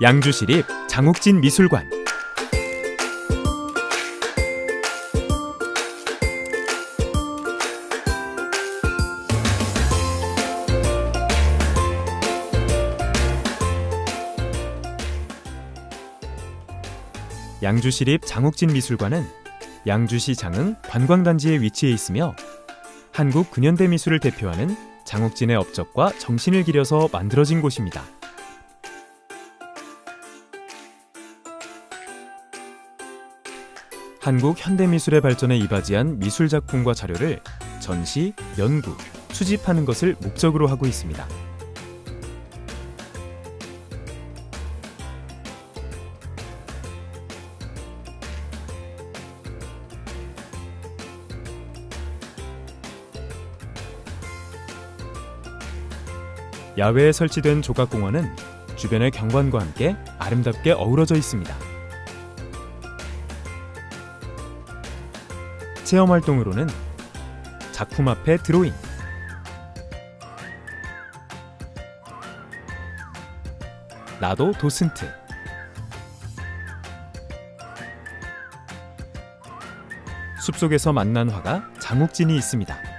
양주시립 장욱진 미술관. 양주시립 장욱진 미술관은 양주시 장흥 관광단지에 위치해 있으며 한국 근현대 미술을 대표하는 장욱진의 업적과 정신을 기려서 만들어진 곳입니다. 한국 현대미술의 발전에 이바지한 미술 작품과 자료를 전시, 연구, 수집하는 것을 목적으로 하고 있습니다. 야외에 설치된 조각공원은 주변의 경관과 함께 아름답게 어우러져 있습니다. 체험 활동으로는 작품 앞에 드로잉, 나도 도슨트, 숲속에서 만난 화가 장욱진이 있습니다.